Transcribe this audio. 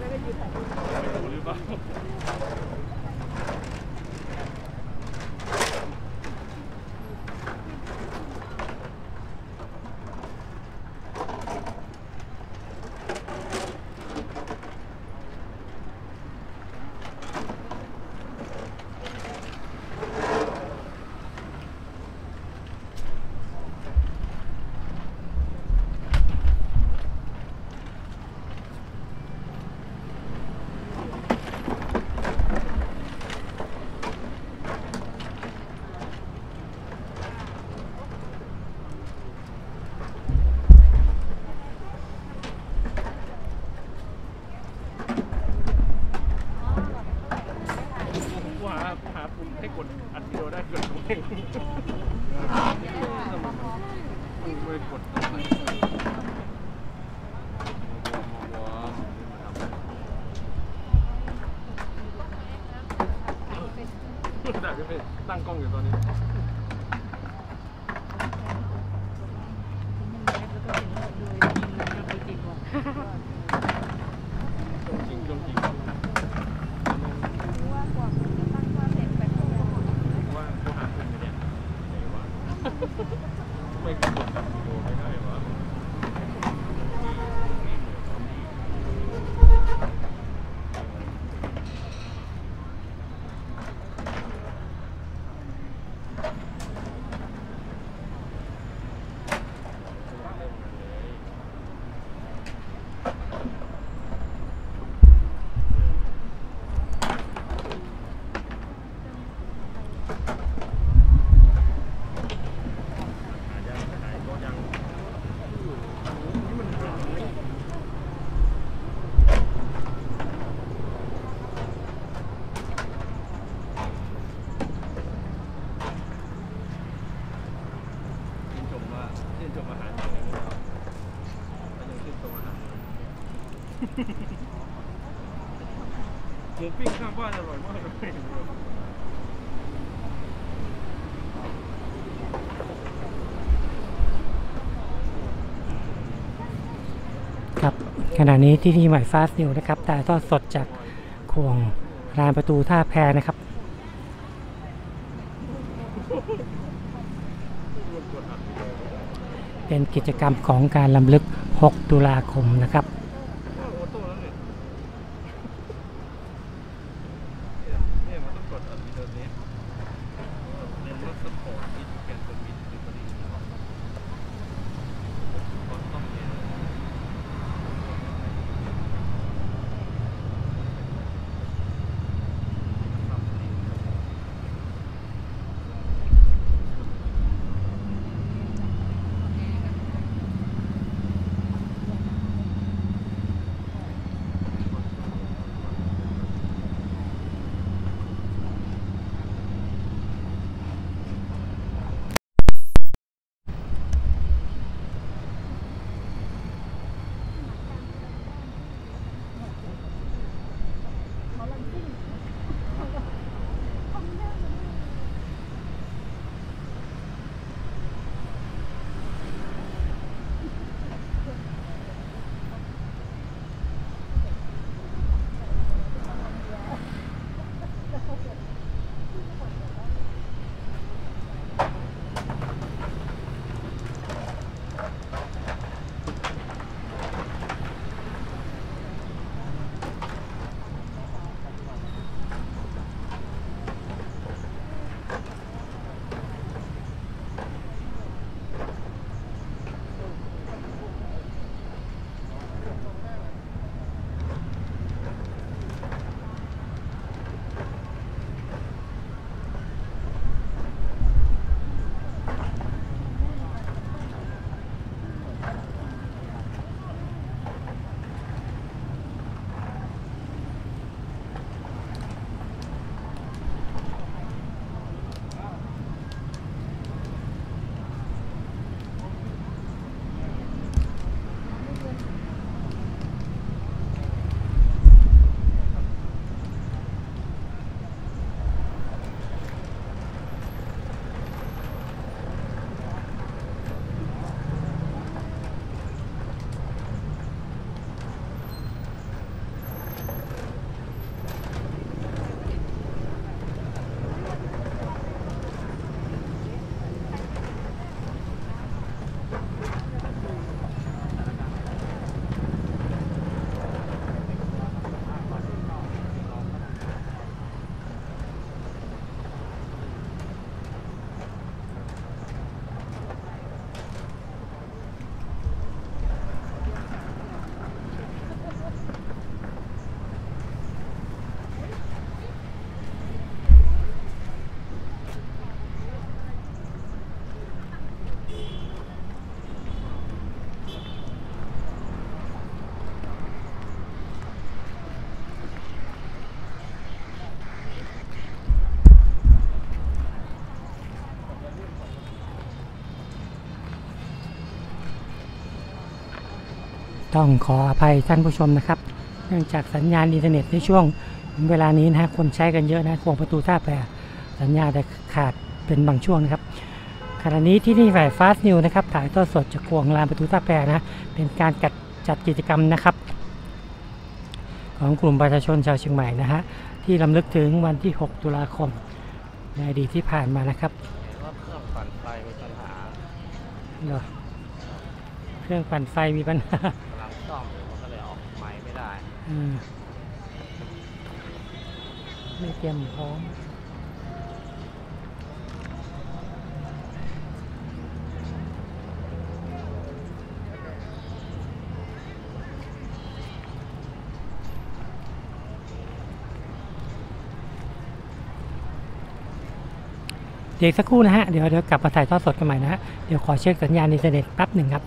รู้หรือเปล่า กูหาหาปุ่มให้กดอัดวิดีโอ ได้กดตรงไม่กดตั้งกล้องอยู่ตอนนี้ช่วงจริงช่วงจริงว่ากูหาปุ่มอยู่เนี่ยไหนวะไม่กดอัดวิดีโอไม่ได้วะ ชื่นชมว่าชื่นชมอาหารอย่างนี้นะครับแล้วยังชื่นชมอาหาร หมูปิ้งข้างบ้านอร่อยมากเลยครับขณะนี้ที่ที่ใหม่ฟาสนิวนะครับถ่ทอดสดจากควงลานประตูท่าแพนะครับเป็นกิจกรรมของการลำลึก 6 ตุลาคมนะครับ ต้องขออภัยท่านผู้ชมนะครับ เนื่องจากสัญญาณอินเทอร์เน็ตในช่วงเวลานี้นะฮะคนใช้กันเยอะนะขวงประตูท่าแพสัญญาณจะขาดเป็นบางช่วงนะครับขณะนี้ที่นี่ฝ่ายฟาสนิวนะครับถ่ายทอดสดจากขวงลานประตูท่าแพนะเป็นการจัดจัดกิจกรรมนะครับ ของกลุ่มประชาชนชาวเชียงใหม่นะฮะที่ลำลึกถึงวันที่ 6 ตุลาคมในอดีตที่ผ่านมานะครับเห็นว่าเครื่องปั่นไฟมีปัญหาเหรอเครื่องปั่นไฟมีปัญหากำลัง ซ่อมอยู่มันก็เลยออกไม้ไม่ได้อืมไม่เตรียมพร้อมเดี๋ยวสักครู่นะฮะ เดี๋ยวเดี๋ยวกลับมาถ่ายทอดสดกันใหม่นะฮะ เดี๋ยวขอเช็คสัญญาณอินเทอร์เน็ตแป๊บหนึ่งครับ